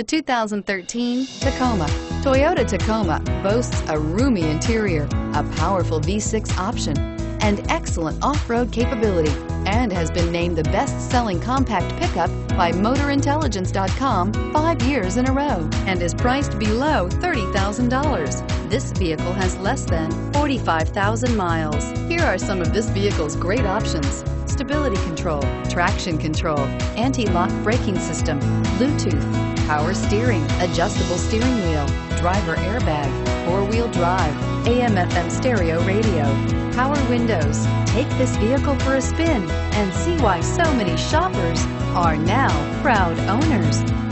The 2013 Tacoma. Toyota Tacoma boasts a roomy interior, a powerful V6 option, and excellent off-road capability, and has been named the best-selling compact pickup by MotorIntelligence.com five years in a row, and is priced below $30,000. This vehicle has less than 45,000 miles. Here are some of this vehicle's great options. Stability control, traction control, anti-lock braking system, Bluetooth, power steering, adjustable steering wheel, driver airbag, four-wheel drive, AM FM stereo radio, power windows. Take this vehicle for a spin and see why so many shoppers are now proud owners.